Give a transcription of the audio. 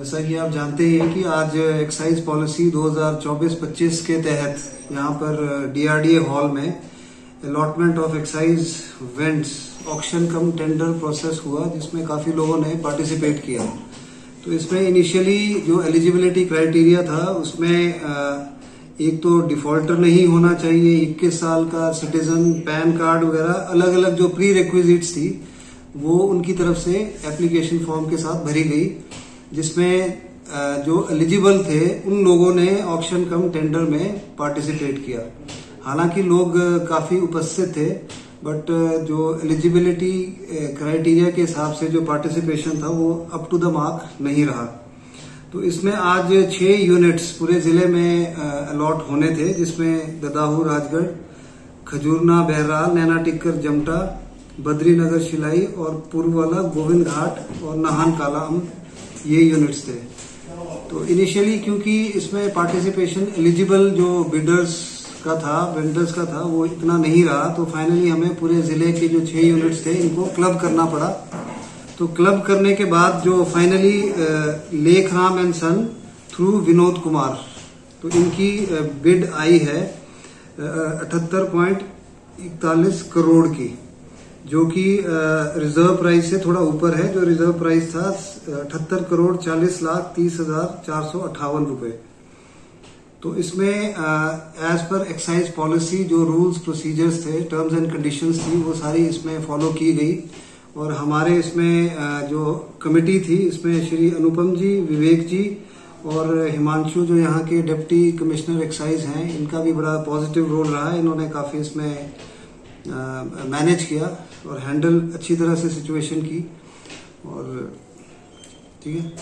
आप जानते ही हैं कि आज एक्साइज पॉलिसी 2024-25 के तहत यहाँ पर डीआरडीए हॉल में allotment of excise vends auction cum tender process हुआ, जिसमें काफ़ी लोगों ने पार्टिसिपेट किया। तो इसमें इनिशियली जो एलिजिबिलिटी क्राइटेरिया था, उसमें एक तो डिफॉल्टर नहीं होना चाहिए, इक्कीस साल का सिटीजन पैन कार्ड वगैरह अलग अलग जो प्री रिक्विजिट्स थी, वो उनकी तरफ़ से एप्लीकेशन फॉर्म के साथ भरी गई। जिसमें जो एलिजिबल थे, उन लोगों ने ऑप्शन कम टेंडर में पार्टिसिपेट किया। हालाँकि लोग काफ़ी उपस्थित थे बट जो एलिजिबिलिटी क्राइटेरिया के हिसाब से जो पार्टिसिपेशन था, वो अप टू द मार्क नहीं रहा। तो इसमें आज छह यूनिट्स पूरे ज़िले में अलॉट होने थे, जिसमें ददाहू, राजगढ़, खजूरना बहरहाल नैना टिक्कर, जमटा, बद्रीनगर, शिलाई और पूर्व वाला गोविंद घाट और नाहन कालाम ये यूनिट्स थे। तो इनिशियली क्योंकि इसमें पार्टिसिपेशन एलिजिबल जो बिडर्स का था वेंडर्स का था, वो इतना नहीं रहा। तो फाइनली हमें पूरे ज़िले के जो छह यूनिट्स थे, इनको क्लब करना पड़ा। तो क्लब करने के बाद जो finally Lekh Ram and son through Vinod Kumar तो इनकी बिड आई है अठहत्तर पॉइंट इकतालीस करोड़ की। जो कि रिज़र्व प्राइस से थोड़ा ऊपर है जो रिज़र्व प्राइस था अठहत्तर करोड़ चालीस लाख तीस हज़ार चार सौ अट्ठावन रुपये तो इसमें एज पर एक्साइज पॉलिसी जो रूल्स प्रोसीजर्स थे टर्म्स एंड कंडीशंस थी वो सारी इसमें फॉलो की गई। और हमारे इसमें uh, जो कमेटी थी इसमें श्री अनुपम जी विवेक जी और हिमांशु जो यहाँ के डिप्टी कमिश्नर एक्साइज हैं इनका भी बड़ा पॉजिटिव रोल रहा है। इन्होंने काफ़ी इसमें मैनेज किया और हैंडल अच्छी तरह से सिचुएशन की और ठीक है?